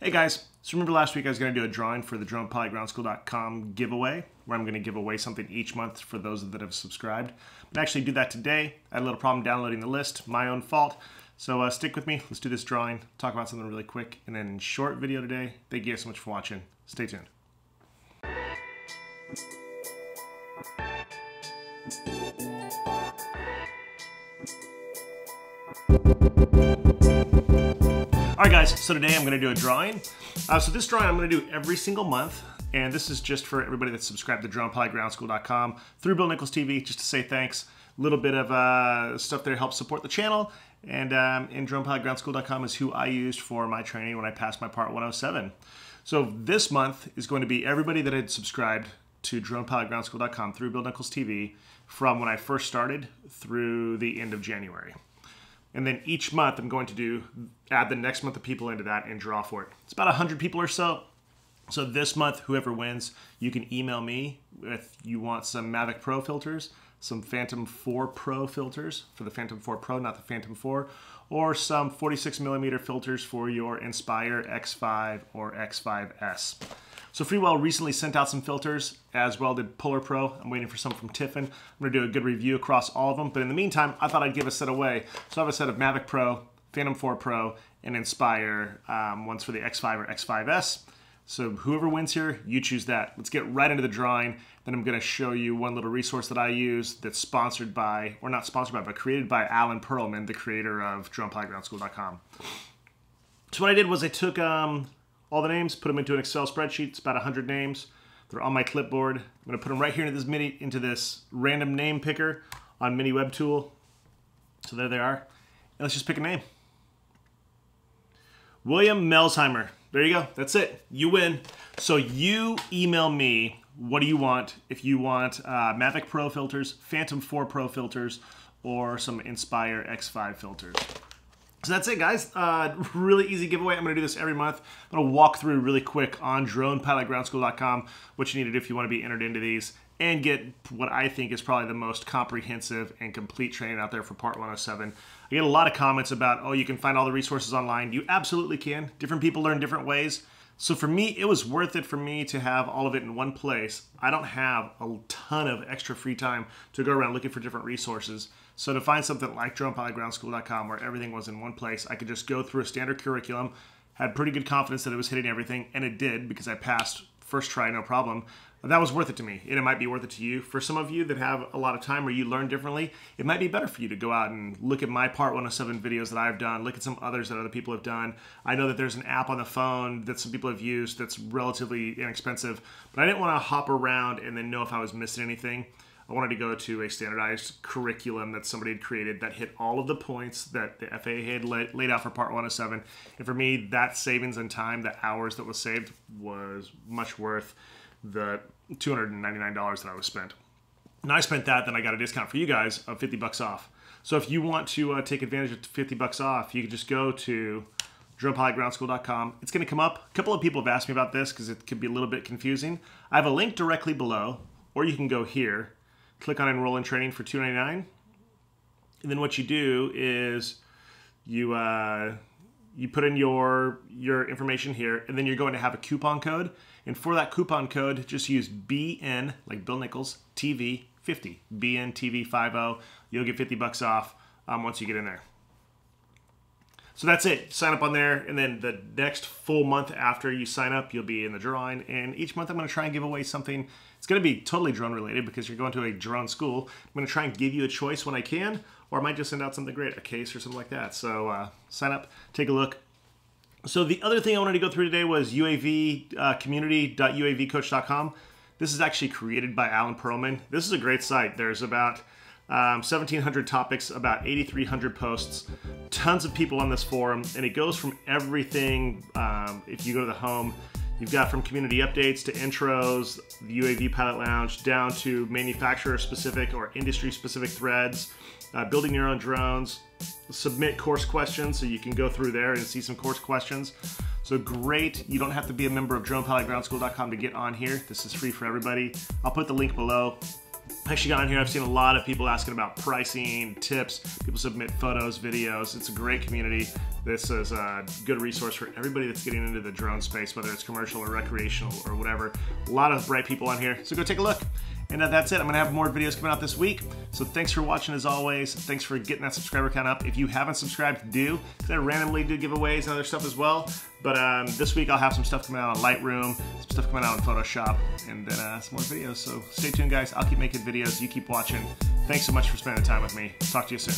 Hey guys, so remember last week I was going to do a drawing for the DronePilotGroundSchool.com giveaway, where I'm going to give away something each month for those that have subscribed. But actually do that today. I had a little problem downloading the list, my own fault. So uh, stick with me, let's do this drawing, talk about something really quick, and then short video today. Thank you guys so much for watching. Stay tuned. All right, guys, so today I'm gonna do a drawing. Uh, so this drawing I'm gonna do every single month, and this is just for everybody that's subscribed to DronePilotGroundSchool.com through Bill Nichols TV, just to say thanks. A little bit of uh, stuff there to help support the channel, and, um, and DronePilotGroundSchool.com is who I used for my training when I passed my Part 107. So this month is going to be everybody that had subscribed to DronePilotGroundSchool.com through Bill Nichols TV from when I first started through the end of January. And then each month I'm going to do add the next month of people into that and draw for it. It's about 100 people or so. So this month, whoever wins, you can email me if you want some Mavic Pro filters, some Phantom 4 Pro filters for the Phantom 4 Pro, not the Phantom 4, or some 46 millimeter filters for your Inspire X5 or X5S. So Freewell recently sent out some filters, as well did Polar Pro. I'm waiting for some from Tiffen. I'm gonna do a good review across all of them, but in the meantime, I thought I'd give a set away. So I have a set of Mavic Pro, Phantom 4 Pro, and Inspire, um, ones for the X5 or X5S. So whoever wins here, you choose that. Let's get right into the drawing. Then I'm gonna show you one little resource that I use that's sponsored by, or not sponsored by, but created by Alan Perlman, the creator of DronePilotGroundSchool.com. So what I did was I took um, all the names, put them into an Excel spreadsheet. It's about 100 names. They're on my clipboard. I'm to put them right here into this mini, into this random name picker on Mini Web Tool. So there they are. And let's just pick a name. William Melsheimer. There you go. That's it. You win. So you email me what do you want if you want uh, Mavic Pro filters, Phantom 4 Pro filters, or some Inspire X5 filters. So that's it, guys. Uh, really easy giveaway. I'm going to do this every month. I'm going to walk through really quick on dronepilotgroundschool.com what you need to do if you want to be entered into these and get what I think is probably the most comprehensive and complete training out there for Part 107. I get a lot of comments about, oh, you can find all the resources online. You absolutely can. Different people learn different ways. So for me, it was worth it for me to have all of it in one place. I don't have a ton of extra free time to go around looking for different resources. So to find something like DronePilotGroundSchool.com where everything was in one place, I could just go through a standard curriculum, had pretty good confidence that it was hitting everything, and it did because I passed first try, no problem. That was worth it to me, and it might be worth it to you. For some of you that have a lot of time where you learn differently, it might be better for you to go out and look at my Part 107 videos that I've done, look at some others that other people have done. I know that there's an app on the phone that some people have used that's relatively inexpensive, but I didn't want to hop around and then know if I was missing anything. I wanted to go to a standardized curriculum that somebody had created that hit all of the points that the FAA had laid out for Part 107. And for me, that savings in time, the hours that was saved, was much worth the $299 that I was spent. And I spent that, then I got a discount for you guys of 50 bucks off. So if you want to uh, take advantage of 50 bucks off, you can just go to dronepilotgroundschool.com. It's going to come up. A couple of people have asked me about this because it could be a little bit confusing. I have a link directly below, or you can go here click on enroll in training for 299 and then what you do is you uh, you put in your your information here and then you're going to have a coupon code and for that coupon code just use bn like bill nichols tv 50 bn tv 50 you'll get 50 bucks off um, once you get in there so that's it. Sign up on there, and then the next full month after you sign up, you'll be in the drawing. And each month, I'm going to try and give away something. It's going to be totally drone related because you're going to a drone school. I'm going to try and give you a choice when I can, or I might just send out something great, a case or something like that. So uh, sign up, take a look. So the other thing I wanted to go through today was UAV uh, community.uavcoach.com. This is actually created by Alan Perlman. This is a great site. There's about um, 1,700 topics, about 8,300 posts, tons of people on this forum, and it goes from everything. Um, if you go to the home, you've got from community updates to intros, the UAV Pilot Lounge, down to manufacturer specific or industry specific threads, uh, building your own drones, submit course questions so you can go through there and see some course questions. So great. You don't have to be a member of DronePilotGroundSchool.com to get on here. This is free for everybody. I'll put the link below. Actually got on here, I've seen a lot of people asking about pricing, tips. People submit photos, videos. It's a great community. This is a good resource for everybody that's getting into the drone space, whether it's commercial or recreational or whatever. A lot of bright people on here, so go take a look. And uh, that's it. I'm going to have more videos coming out this week. So thanks for watching as always. Thanks for getting that subscriber count up. If you haven't subscribed, do. Because I randomly do giveaways and other stuff as well. But um, this week I'll have some stuff coming out on Lightroom, some stuff coming out on Photoshop, and then uh, some more videos. So stay tuned, guys. I'll keep making videos. You keep watching. Thanks so much for spending the time with me. Talk to you soon.